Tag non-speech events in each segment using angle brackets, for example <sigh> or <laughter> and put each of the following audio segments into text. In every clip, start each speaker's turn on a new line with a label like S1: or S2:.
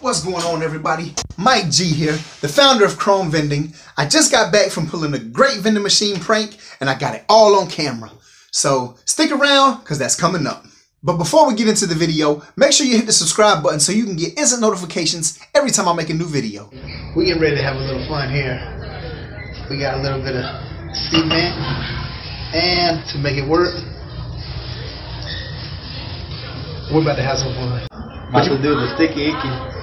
S1: What's going on, everybody? Mike G here, the founder of Chrome Vending. I just got back from pulling a great vending machine prank, and I got it all on camera. So stick around, because that's coming up. But before we get into the video, make sure you hit the subscribe button so you can get instant notifications every time I make a new video. We getting ready to have a little fun here. We got a little bit of cement, and to make it work, we're about to have some fun.
S2: About to do the sticky icky.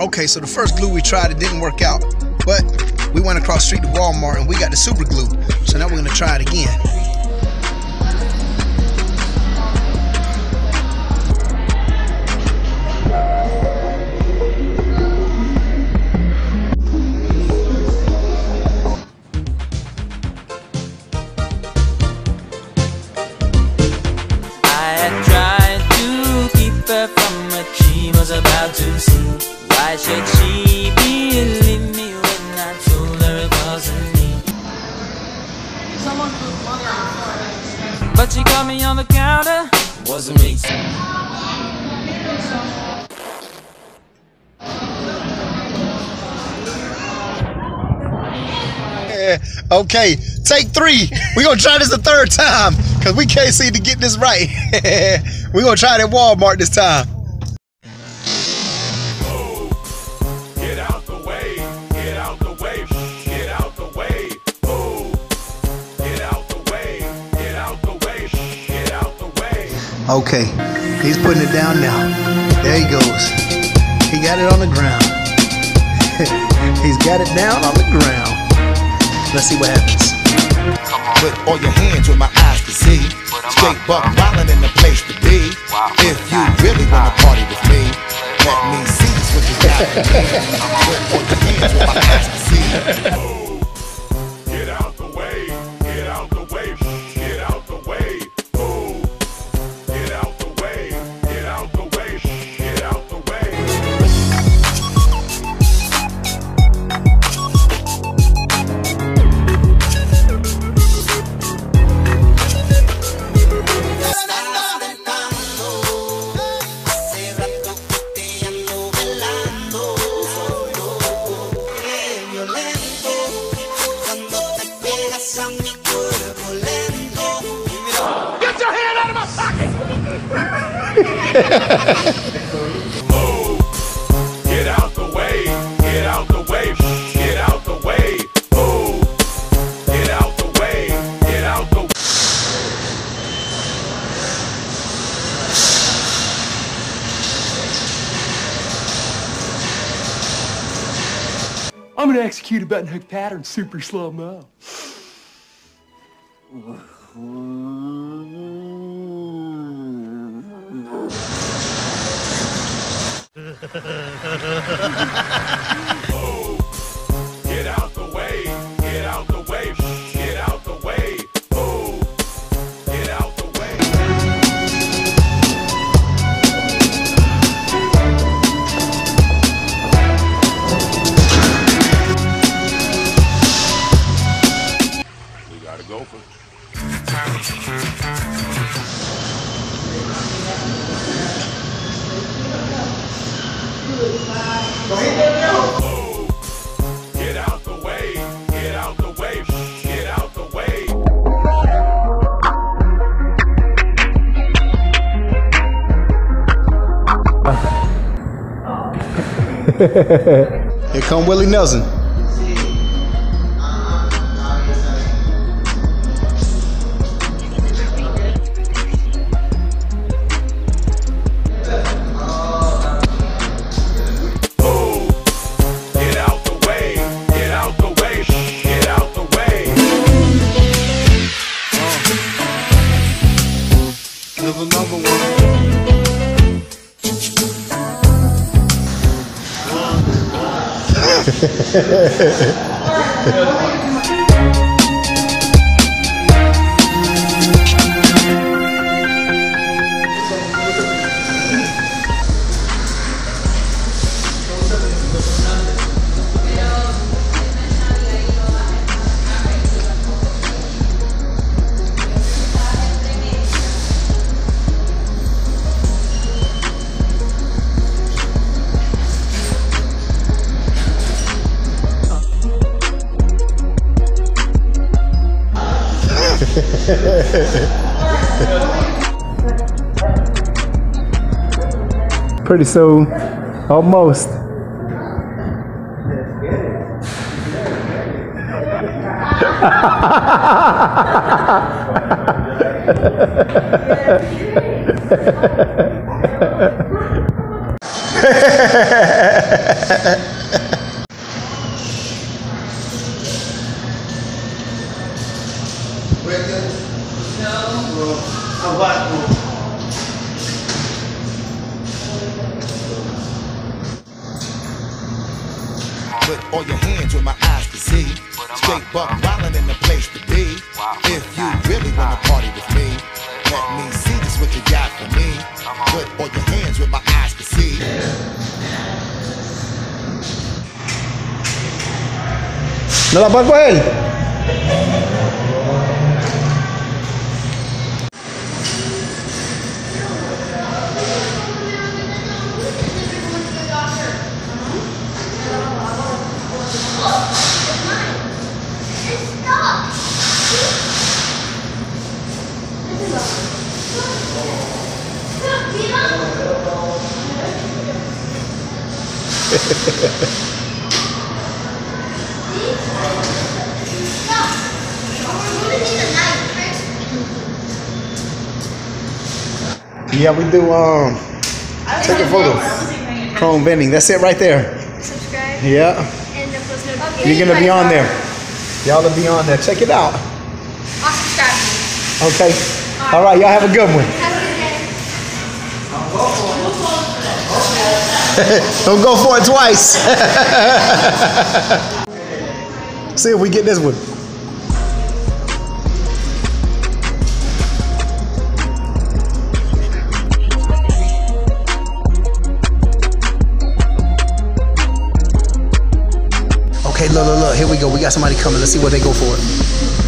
S1: Okay, so the first glue we tried, it didn't work out. But we went across the street to Walmart and we got the super glue. So now we're gonna try it again.
S3: From what she was about to see. Why should she believe me when I told her it wasn't me? But she caught me on the counter. Wasn't me.
S1: Okay, take three. We're gonna try this a third time because we can't seem to get this right. <laughs> We're gonna try it at Walmart this time.
S4: Get out the way, get out the way, get out the way, move. Get out the way, get out the way, get out the way.
S1: Okay, he's putting it down now. There he goes. He got it on the ground. <laughs> he's got it down on the ground. Let's see what happens.
S5: Put all your hands where my eyes can see. Straight buck wildin' in the place to be. If you really wanna party with me, let me see what you got <laughs>
S4: Move. <laughs> Get out the way, get out the way, get out the way, move. Get out the way, get out the
S6: I'm gonna execute a button hook pattern super slow mo.
S4: Get out the way, get out the way, get out the way, move. Get out the way. We gotta go for Get out the way, get out the way, get out the way.
S1: Here come Willie Nelson.
S4: ハ
S5: ハハハ! <laughs>
S1: Pretty soon. Almost. <laughs>
S5: Put all your hands with my eyes to see. Straight buck wildin' in the place to be. If you really wanna party with me, let me see just what you got for me. Put all your hands with my eyes to see.
S1: Nalaban po, El. <laughs> Yeah, we do. Um, take a photo. Chrome vending. That's it right there.
S7: Subscribe
S1: Yeah,
S7: and the post notifications.
S1: you're gonna be on there. Y'all will be on there. Check it out.
S7: I'll subscribe.
S1: Okay. All right. Y'all have a good one. <laughs> Don't go for it twice. <laughs> See if we get this one. Okay, look, look, look. Here we go. We got somebody coming. Let's see what they go for.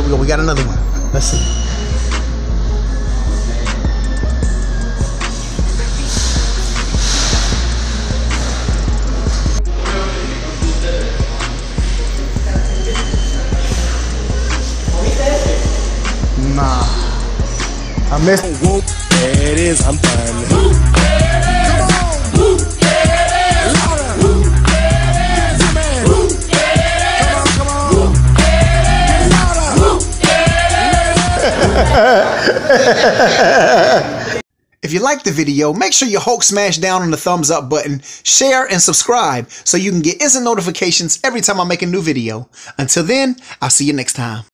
S1: Here we go. We got another one. Let's see. Nah. I missed.
S8: There it is, I'm done. <laughs>
S1: If you liked the video, make sure you Hulk smash down on the thumbs up button, share, and subscribe so you can get instant notifications every time I make a new video. Until then, I'll see you next time.